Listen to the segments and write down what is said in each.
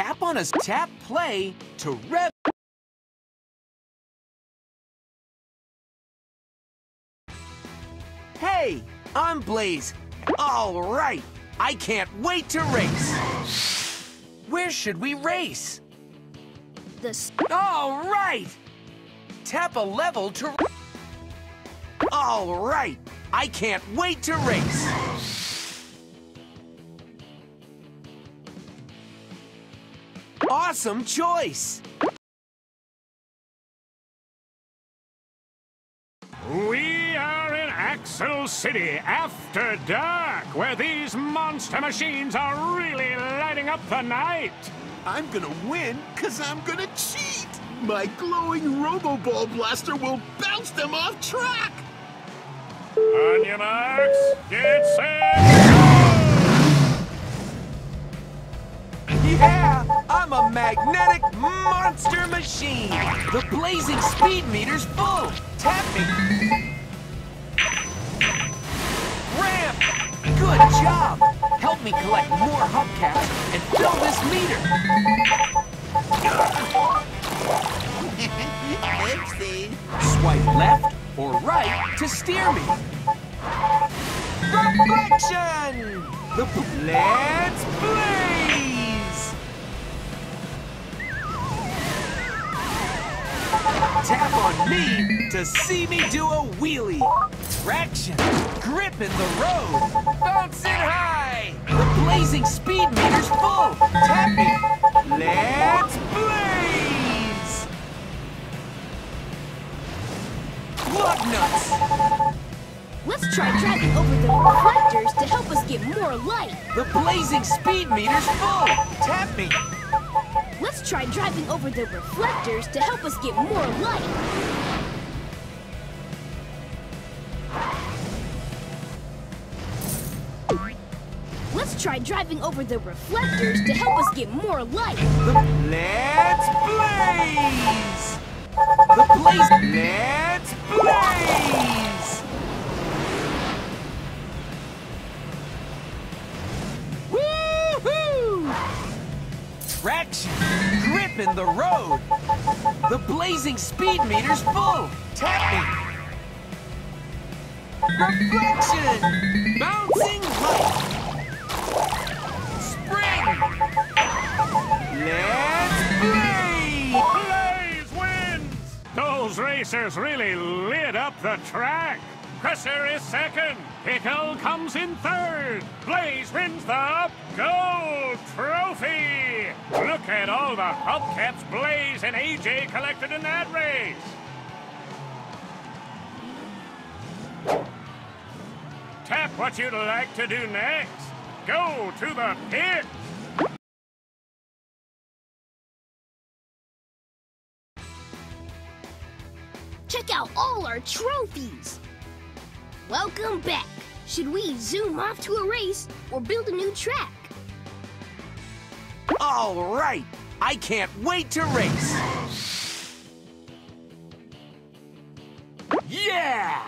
Tap on a tap play to rev. Hey, I'm Blaze. All right, I can't wait to race. Where should we race? The All right! Tap a level to... All right! I can't wait to race! Awesome choice! We are in Axle City after dark, where these monster machines are really lighting up the night. I'm gonna win because I'm gonna cheat. My glowing Robo-Ball blaster will bounce them off track. On your marks, get set, Yeah! I'm a magnetic monster machine! The blazing speed meter's full! Tap me! Ramp! Good job! Help me collect more hubcaps and fill this meter! Oopsie. Swipe left or right to steer me. Reflection! The Let's blaze! Tap on me to see me do a wheelie. Traction, grip in the road, bouncing high. The blazing speed meter's full. Tap me. Let's blaze! Lug nuts! Let's try driving over the reflectors to help us get more light. The blazing speed meter's full! Tap me! Let's try driving over the reflectors to help us get more light. Let's try driving over the reflectors to help us get more light. The Let's blaze! The blaze Let's blaze! Traction, grip in the road. The blazing speed meter's full. Tap me. Reflection, bouncing light. Spring! Let's blaze! Blaze wins! Those racers really lit up the track. Crusher is second. Pickle comes in third. Blaze wins the gold trophy. Look at all the hubcaps Blaze and AJ collected in that race. Tap what you'd like to do next. Go to the pit. Check out all our trophies. Welcome back. Should we zoom off to a race or build a new track? All right, I can't wait to race. Yeah!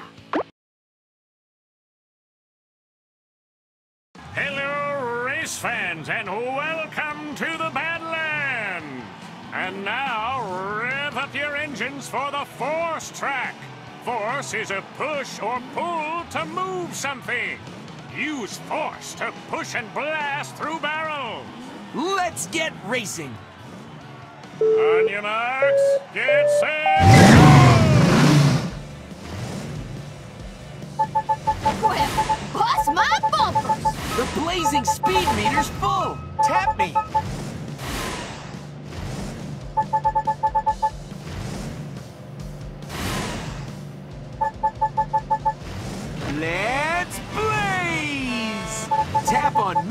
Hello, race fans, and welcome to the Badlands! And now, rev up your engines for the Force track. Force is a push or pull to move something. Use force to push and blast through barrels. Let's get racing. On your marks, get set, Well, bust my bumpers! The blazing speed meter's full. Tap me.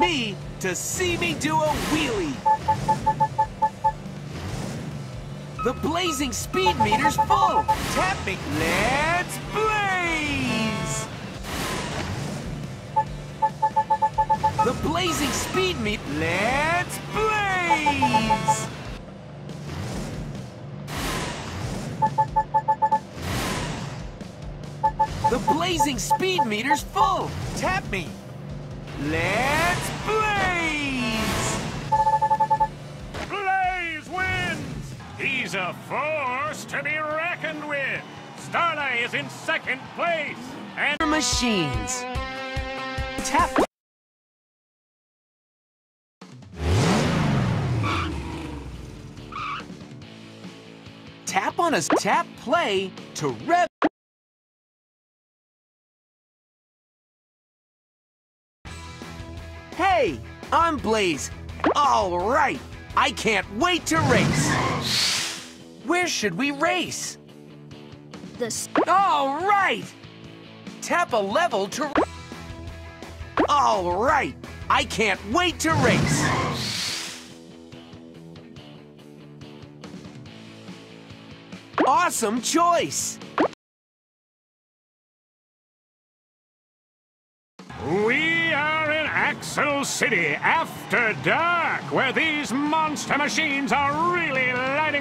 Me to see me do a wheelie. The blazing speed meter's full. Tap me. Let's blaze! The blazing speed meter. Let's blaze! The blazing speed meter's full. Tap me. Let's a force to be reckoned with. Starlight is in second place, and Machines. Tap. Tap on a tap play to rev. Hey, I'm Blaze. All right, I can't wait to race. Where should we race? The s- All right! Tap a level to... All right! I can't wait to race! Awesome choice! we are in Axle City after dark, where these monster machines are really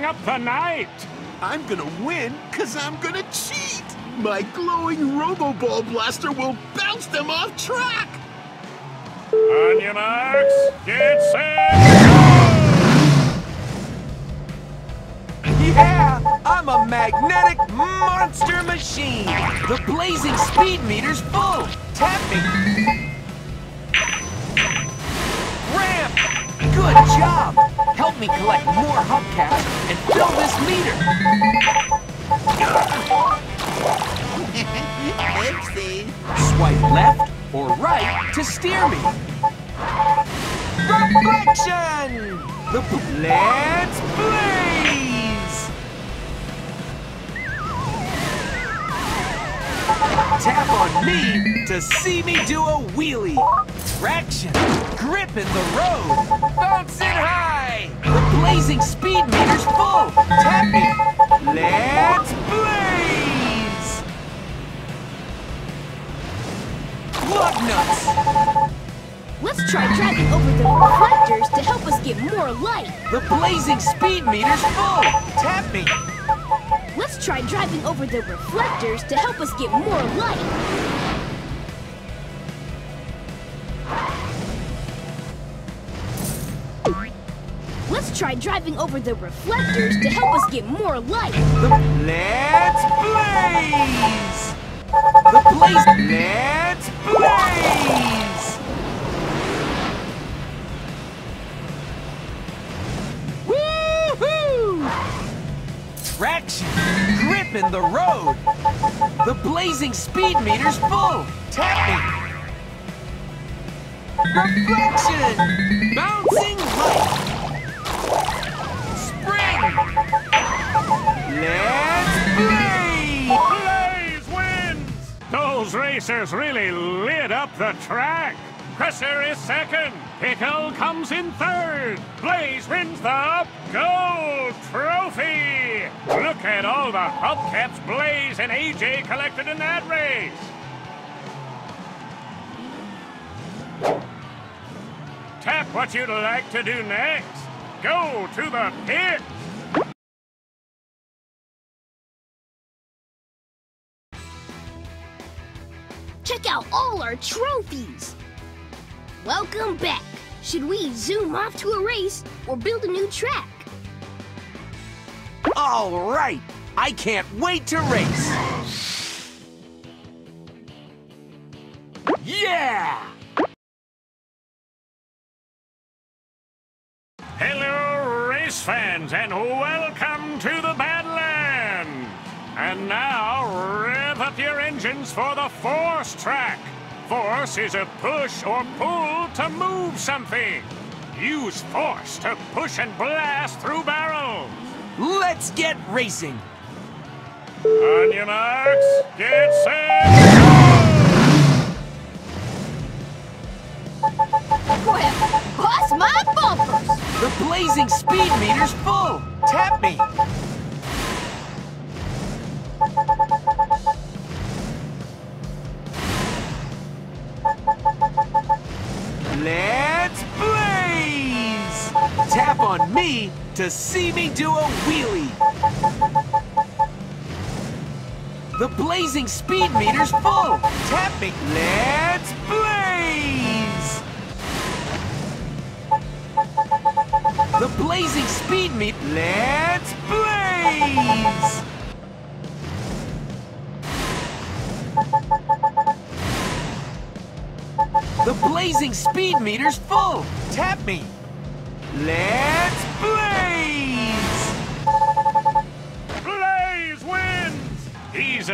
lighting up the night. I'm gonna win because I'm gonna cheat! My glowing Robo-Ball blaster will bounce them off track! On your marks, get set, Yeah! I'm a magnetic monster machine! The blazing speed meter's full! Tap me! Good job! Help me collect more hubcaps and fill this meter! Oopsie. Swipe left or right to steer me. Reflection! The Let's blaze! Tap on me to see me do a wheelie. Traction, grip in the road, bouncing high. The blazing speed meter's full. Tap me. Let's blaze! Lug nuts! Let's try driving over the reflectors to help us get more light. The blazing speed meter's full! Tap me! Let's try driving over the reflectors to help us get more light. Try driving over the reflectors to help us get more light. The Let's blaze! The blaze Let's blaze! Woohoo! Traction, grip in the road. The blazing speed meter's full. Tap me. Reflection, bouncing light. Let's blaze! Blaze wins! Those racers really lit up the track. Crusher is second. Pickle comes in third. Blaze wins the gold trophy. Look at all the hubcaps Blaze and AJ collected in that race. Tap what you'd like to do next. Go to the pit. Check out all our trophies. Welcome back. Should we zoom off to a race or build a new track? All right, I can't wait to race. Yeah! Hello, race fans, and welcome up your engines for the Force track. Force is a push or pull to move something. Use force to push and blast through barrels. Let's get racing. On your marks, get set, Well, bust my bumpers! The blazing speed meter's full. Tap me. Me to see me do a wheelie. The blazing speed meter's full. Tap me. Let's blaze! The blazing speed meter. Let's blaze! The blazing speed meter's full. Tap me. Let's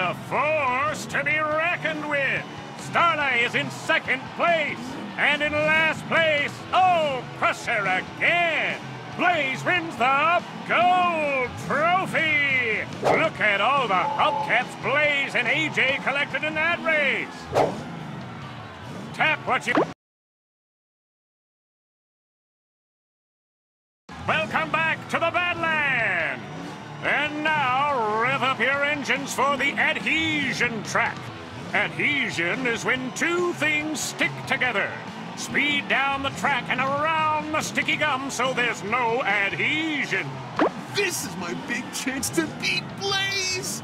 a force to be reckoned with. Starlight is in second place. And in last place, oh, Crusher again. Blaze wins the gold trophy. Look at all the hubcaps Blaze and AJ collected in that race. Tap what you... your for the adhesion track. Adhesion is when two things stick together. Speed down the track and around the sticky gum so there's no adhesion. This is my big chance to beat Blaze!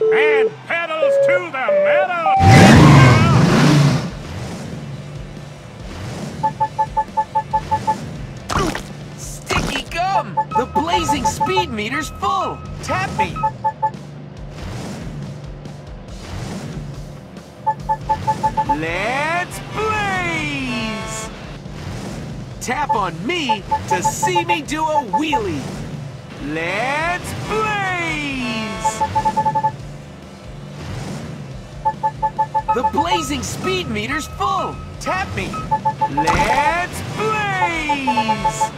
And pedals to the metal! Sticky gum! The blazing speed meter's full. Tap me. Tap on me to see me do a wheelie. Let's blaze! The blazing speed meter's full. Tap me. Let's blaze!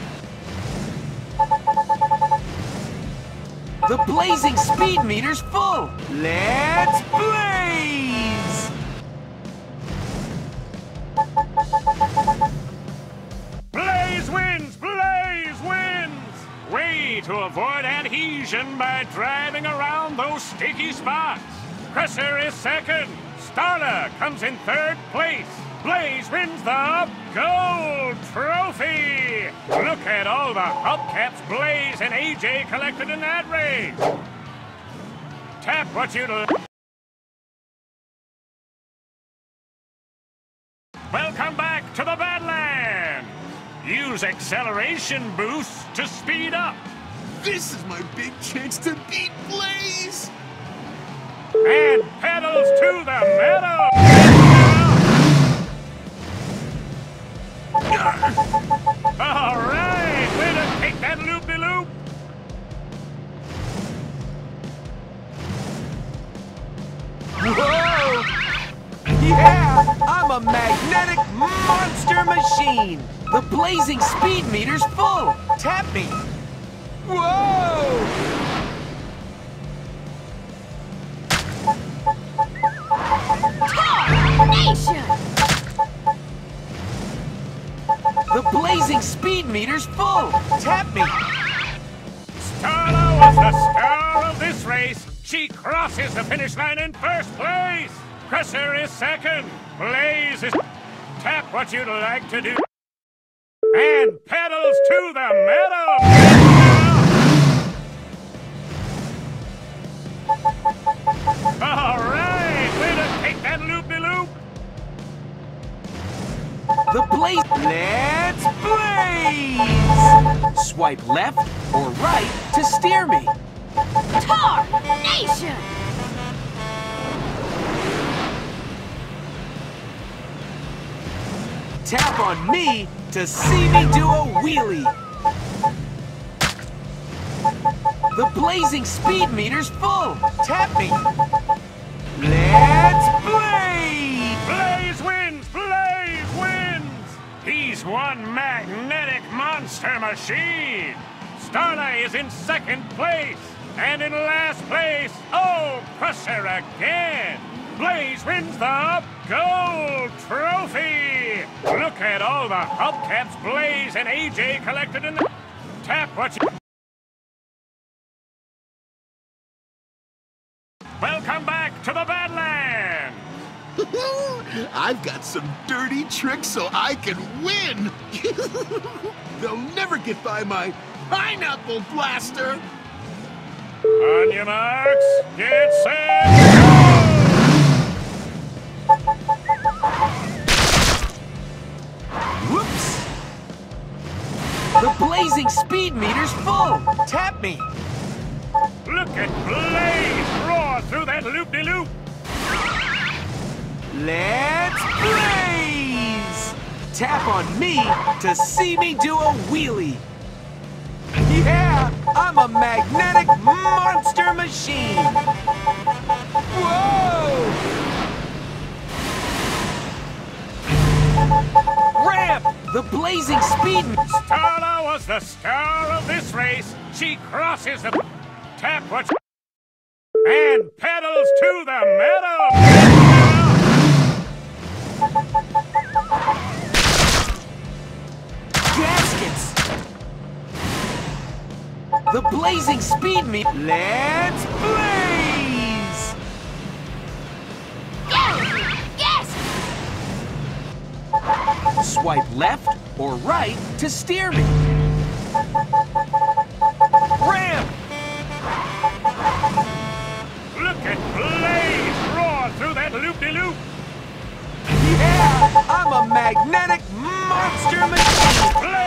The blazing speed meter's full. Let's blaze! To avoid adhesion by driving around those sticky spots. Crusher is second. Starla comes in third place. Blaze wins the gold trophy. Look at all the hubcaps Blaze and AJ collected in that race. Tap what you'd like. Welcome back to the Badlands! Use acceleration boosts to speed up. This is my big chance to beat Blaze! And pedals to the metal! All right, way to take that loop-de-loop! Whoa! Yeah! I'm a magnetic monster machine! The blazing speed meter's full! Tap me! The blazing speed meter's full! Tap me! Starla was the star of this race. She crosses the finish line in first place. Crusher is second. Blaze is... Tap what you'd like to do. And pedals to the metal! The blaze... Let's blaze! Swipe left or right to steer me. Tar Nation! Tap on me to see me do a wheelie. The blazing speed meter's full. Tap me. Let's blaze! Blaze wins! Blaze wins! One magnetic monster machine! Starlight is in second place! And in last place, oh, Crusher again! Blaze wins the gold trophy! Look at all the hubcaps Blaze and AJ collected in the... Tap what you... Welcome back to the Badlands! I've got some dirty tricks so I can win! They'll never get by my pineapple blaster! On your marks, get set, go! Whoops! The blazing speed meter's full. Tap me. Look at Blaze roar through that loop-de-loop! Let's blaze! Tap on me to see me do a wheelie. Yeah, I'm a magnetic monster machine. Whoa! Ramp! The blazing speed... Starla was the star of this race. She crosses the... Tap what... And pedals to the meadow! The blazing speed me. Let's blaze! Go! Yes! Swipe left or right to steer me. Ramp! Look at Blaze roar through that loop-de-loop! Yeah, I'm a magnetic monster machine. Blaze